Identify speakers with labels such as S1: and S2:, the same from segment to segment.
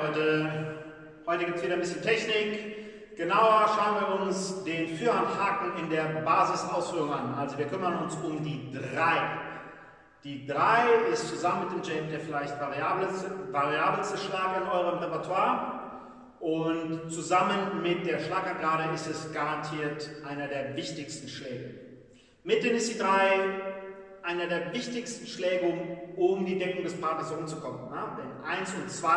S1: Leute, heute gibt es wieder ein bisschen Technik. Genauer schauen wir uns den Führhandhaken in der Basisausführung an. Also wir kümmern uns um die 3. Die 3 ist zusammen mit dem Jab der vielleicht variabelste, variabelste Schlag in eurem Repertoire. Und zusammen mit der Schlagergrade ist es garantiert einer der wichtigsten Schläge. Mit den ist die 3 einer der wichtigsten Schläge, um die Deckung des Partners herumzukommen. Ja? Wenn 1 und 2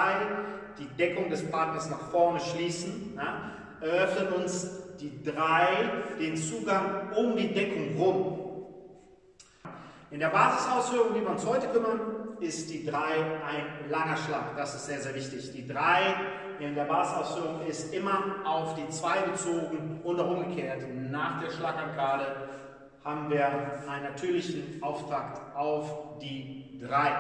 S1: die Deckung des Partners nach vorne schließen, ja, eröffnen uns die 3 den Zugang um die Deckung rum. In der Basisausführung, die wir uns heute kümmern, ist die 3 ein langer Schlag. Das ist sehr, sehr wichtig. Die 3 in der Basisausführung ist immer auf die 2 bezogen und auch umgekehrt. Nach der Schlagangrade haben wir einen natürlichen Auftakt auf die 3.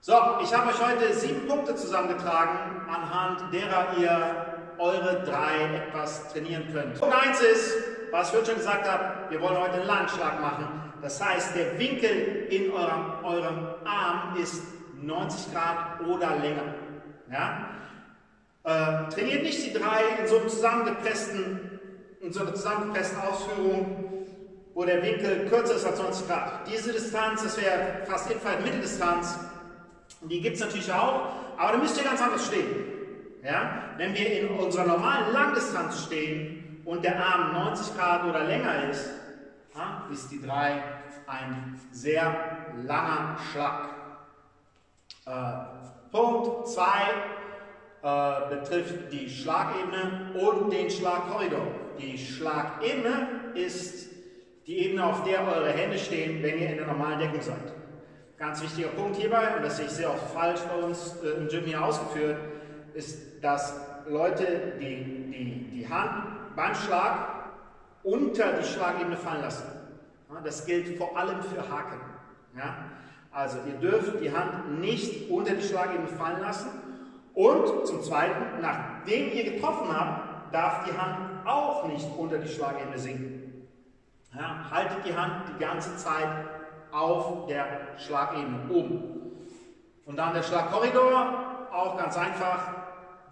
S1: So, ich habe euch heute sieben Punkte zusammengetragen, anhand derer ihr eure 3 etwas trainieren könnt. Punkt 1 ist, was ich schon gesagt habe, wir wollen heute einen Langschlag machen. Das heißt, der Winkel in eurem, eurem Arm ist 90 Grad oder länger. Ja? Äh, trainiert nicht die 3 in so, einem zusammengepressten, in so einer zusammengepressten Ausführung, wo der Winkel kürzer ist als 90 Grad. Diese Distanz, das wäre fast ebenfalls Mitteldistanz, die gibt es natürlich auch, aber da müsst ihr ganz anders stehen. Ja? Wenn wir in unserer normalen Langdistanz stehen und der Arm 90 Grad oder länger ist, ist die 3 ein sehr langer Schlag. Äh, Punkt 2 äh, betrifft die Schlagebene und den Schlagkorridor. Die Schlagebene ist die Ebene, auf der eure Hände stehen, wenn ihr in der normalen Deckung seid. Ganz wichtiger Punkt hierbei, und das sehe ich sehr oft falsch bei uns äh, im Gym hier ausgeführt, ist, dass Leute die, die, die Hand beim Schlag unter die Schlagebene fallen lassen. Ja, das gilt vor allem für Haken. Ja? Also ihr dürft die Hand nicht unter die Schlagebene fallen lassen. Und zum Zweiten, nachdem ihr getroffen habt, darf die Hand auch nicht unter die Schlagebene sinken. Ja, haltet die Hand die ganze Zeit auf der Schlagebene oben. Und dann der Schlagkorridor, auch ganz einfach.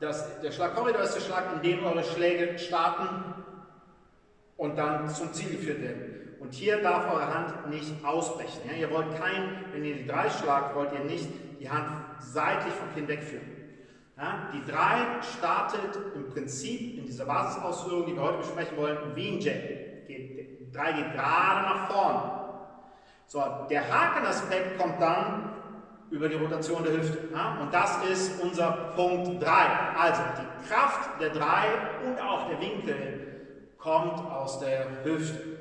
S1: Das, der Schlagkorridor ist der Schlag, in dem eure Schläge starten und dann zum Ziel geführt werden. Und hier darf eure Hand nicht ausbrechen. Ja, ihr wollt kein, wenn ihr die 3 schlagt, wollt ihr nicht die Hand seitlich vom Kinn wegführen. Ja, die 3 startet im Prinzip in dieser Basisausführung, die wir heute besprechen wollen, wie ein Jab. 3 geht gerade nach vorn. So, der Hakenaspekt kommt dann über die Rotation der Hüfte. Ja? Und das ist unser Punkt 3. Also die Kraft der 3 und auch der Winkel kommt aus der Hüfte.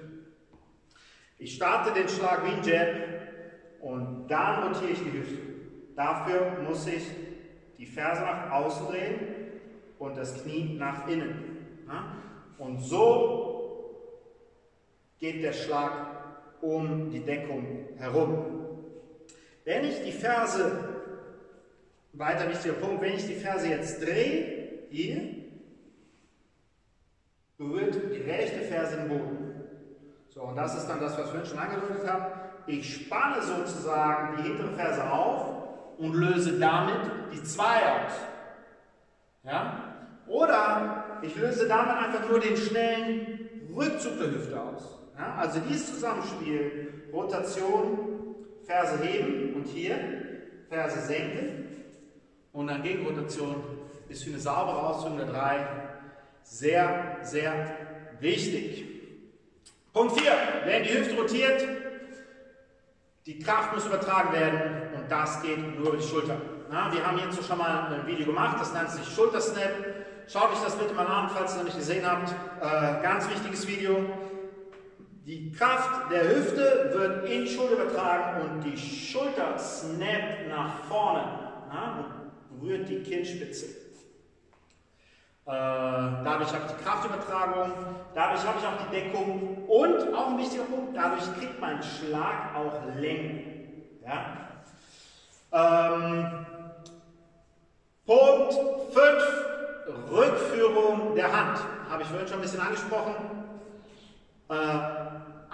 S1: Ich starte den Schlag wie ein Jab und dann rotiere ich die Hüfte. Dafür muss ich die Ferse nach außen drehen und das Knie nach innen. Ja? Und so geht der Schlag um die Deckung herum. Wenn ich die Ferse, weiter wichtiger Punkt, wenn ich die Ferse jetzt drehe, hier, berührt die rechte Ferse den Boden. So, und das ist dann das, was wir schon angedeutet haben. Ich spanne sozusagen die hintere Ferse auf und löse damit die 2 aus. Ja? Oder ich löse damit einfach nur den schnellen Rückzug der Hüfte aus. Ja, also dieses Zusammenspiel, Rotation, Ferse heben und hier, Ferse senken und dann Gegenrotation ist für eine saubere Ausführung der 3 sehr, sehr wichtig. Punkt 4, wenn die Hüfte rotiert, die Kraft muss übertragen werden und das geht nur über die Schulter. Na, wir haben hierzu schon mal ein Video gemacht, das nennt sich Schultersnap. Schaut euch das bitte mal an, falls ihr es noch nicht gesehen habt. Äh, ganz wichtiges Video. Die Kraft der Hüfte wird in die Schulter übertragen und die Schulter snappt nach vorne ja, und berührt die Kinnspitze. Äh, dadurch habe ich die Kraftübertragung, dadurch habe ich auch die Deckung und auch ein wichtiger Punkt, dadurch kriegt mein Schlag auch Länge. Ja? Ähm, Punkt 5, Rückführung der Hand. Habe ich vorhin schon ein bisschen angesprochen. Äh,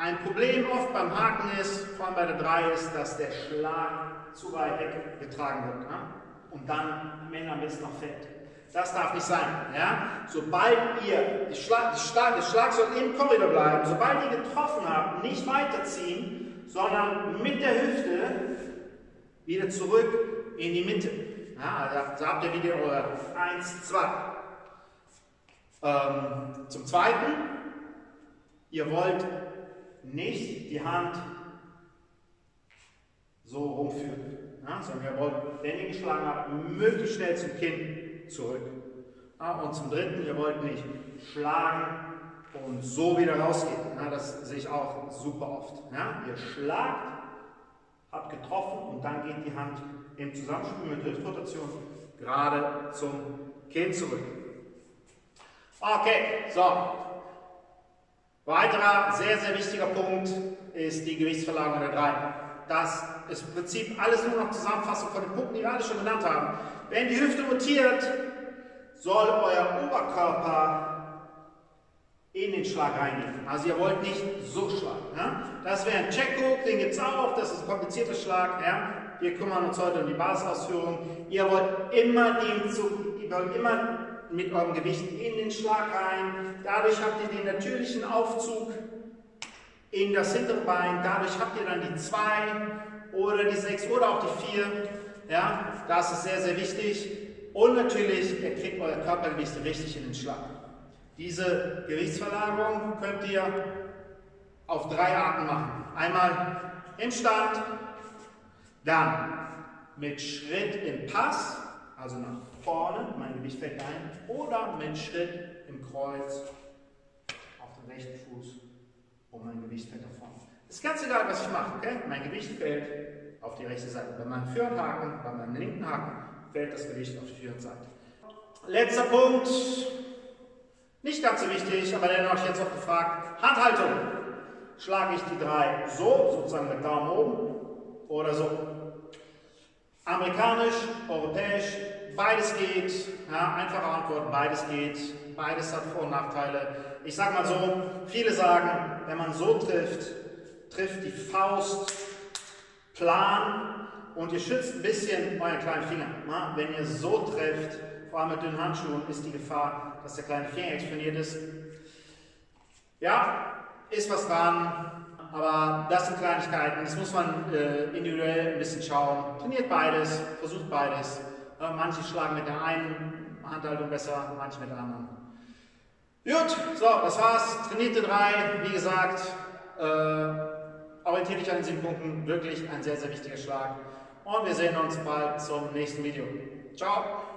S1: ein Problem oft beim Haken ist, vor allem bei der 3 ist, dass der Schlag zu weit weggetragen wird. Ne? und dann am besten noch fällt. Das darf nicht sein. Ja? Sobald ihr, die Schlag, Schlag, der Schlag soll im Korridor bleiben, sobald ihr getroffen habt, nicht weiterziehen, sondern mit der Hüfte wieder zurück in die Mitte. Ja, also habt ihr wieder eure 1, 2. Ähm, zum Zweiten, ihr wollt nicht die Hand so rumführen, ja, sondern ihr wollt, wenn ihr geschlagen habt, möglichst schnell zum Kinn zurück. Ja, und zum Dritten, ihr wollt nicht schlagen und so wieder rausgehen. Ja, das sehe ich auch super oft. Ja, ihr schlagt, habt getroffen und dann geht die Hand im Zusammenspiel mit Hüftrotation gerade zum Kinn zurück. Okay, so. Weiterer sehr, sehr wichtiger Punkt ist die Gewichtsverlagerung der 3. Das ist im Prinzip alles nur noch Zusammenfassung von den Punkten, die wir alle schon genannt haben. Wenn die Hüfte rotiert, soll euer Oberkörper in den Schlag reingehen. Also ihr wollt nicht so schlagen. Ja? Das wäre ein Checkhook, den gibt es auch, das ist ein komplizierter Schlag. Ja? Wir kümmern uns heute um die Basisausführung. Ihr wollt immer, den zu, ihr wollt immer mit eurem Gewicht in den Schlag rein. Dadurch habt ihr den natürlichen Aufzug in das hintere Bein. Dadurch habt ihr dann die 2 oder die 6 oder auch die 4. Ja, das ist sehr, sehr wichtig. Und natürlich, ihr kriegt euer Körpergewicht richtig in den Schlag. Diese Gewichtsverlagerung könnt ihr auf drei Arten machen. Einmal im Stand, dann mit Schritt im Pass, also nach vorne, mein Gewicht fällt ein, oder mit Schritt im Kreuz auf den rechten Fuß und mein Gewicht fällt nach vorne. Ist ganz egal, was ich mache, okay? Mein Gewicht fällt auf die rechte Seite. Bei meinem führenden Haken, bei meinem linken Haken fällt das Gewicht auf die führende Seite. Letzter Punkt, nicht ganz so wichtig, aber dennoch jetzt auch gefragt, Handhaltung. Schlage ich die drei so, sozusagen mit Daumen oben, oder so? Amerikanisch, europäisch, beides geht. Ja, einfache Antwort, beides geht. Beides hat Vor- und Nachteile. Ich sage mal so, viele sagen, wenn man so trifft, trifft die Faust plan und ihr schützt ein bisschen euren kleinen Finger. Na, wenn ihr so trefft, vor allem mit dünnen Handschuhen, ist die Gefahr, dass der kleine Finger exponiert ist. Ja, ist was dran, aber das sind Kleinigkeiten. Das muss man äh, individuell ein bisschen schauen. Trainiert beides, versucht beides. Äh, manche schlagen mit der einen Handhaltung besser, manche mit der anderen. Gut, so, das war's. Trainierte drei, wie gesagt, äh, orientiert dich an den sieben Punkten. Wirklich ein sehr, sehr wichtiger Schlag. Und wir sehen uns bald zum nächsten Video. Ciao!